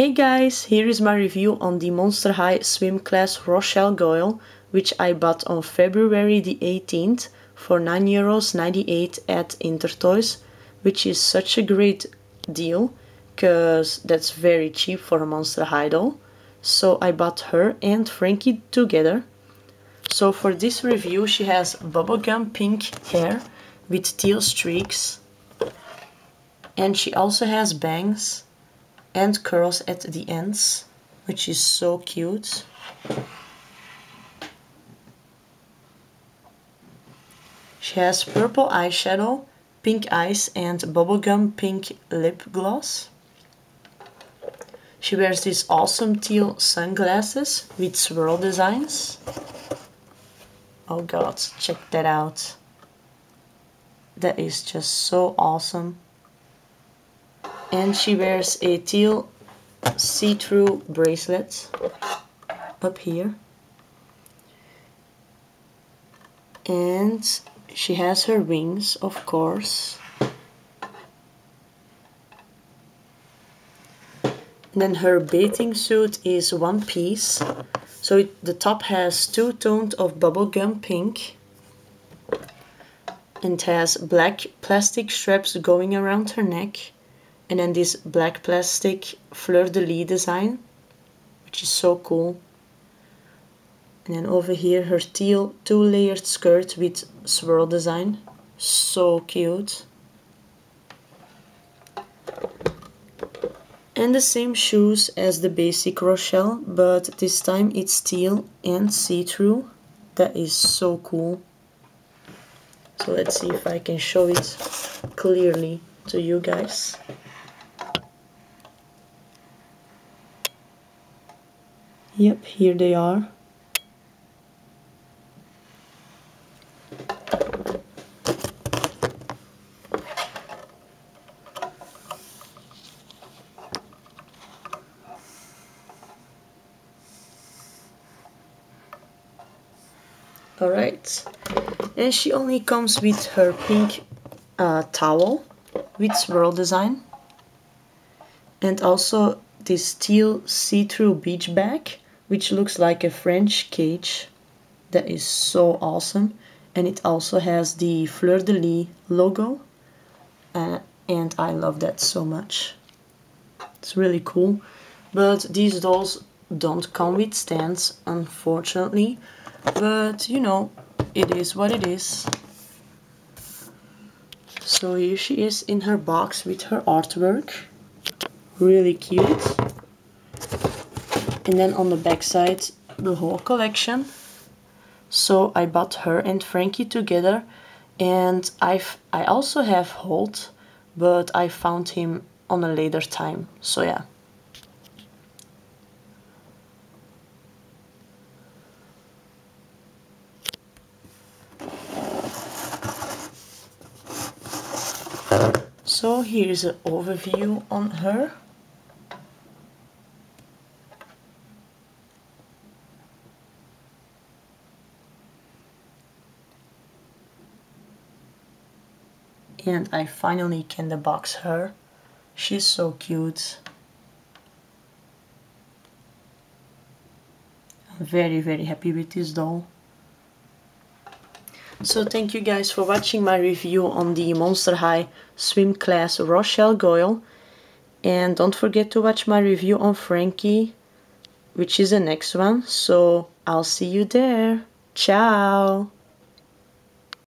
Hey guys, here is my review on the Monster High Swim Class Rochelle Goyle, which I bought on February the 18th for 9 euros 98 at Intertoys, which is such a great deal, cause that's very cheap for a Monster High doll. So I bought her and Frankie together. So for this review she has bubblegum pink hair with teal streaks and she also has bangs and curls at the ends which is so cute. She has purple eyeshadow pink eyes and bubblegum pink lip gloss. She wears these awesome teal sunglasses with swirl designs. Oh god check that out. That is just so awesome and she wears a teal see-through bracelet up here. And she has her wings of course. Then her bathing suit is one piece. So it, the top has two tones of bubblegum pink. And has black plastic straps going around her neck and then this black plastic fleur-de-lis design which is so cool. And then over here her teal two-layered skirt with swirl design. So cute. And the same shoes as the basic Rochelle but this time it's teal and see-through. That is so cool. So let's see if I can show it clearly to you guys Yep, here they are. Alright, and she only comes with her pink uh, towel with swirl design and also this teal see-through beach bag which looks like a French cage that is so awesome. And it also has the fleur-de-lis logo uh, and I love that so much. It's really cool. But these dolls don't come with stands unfortunately. But you know it is what it is. So here she is in her box with her artwork. Really cute and then on the back side the whole collection. So I bought her and Frankie together. And I've I also have Holt but I found him on a later time. So yeah. So here's an overview on her. And I finally can the box her. She's so cute. I'm very very happy with this doll. So thank you guys for watching my review on the Monster High Swim Class Rochelle Goyle. And don't forget to watch my review on Frankie, which is the next one. So I'll see you there. Ciao!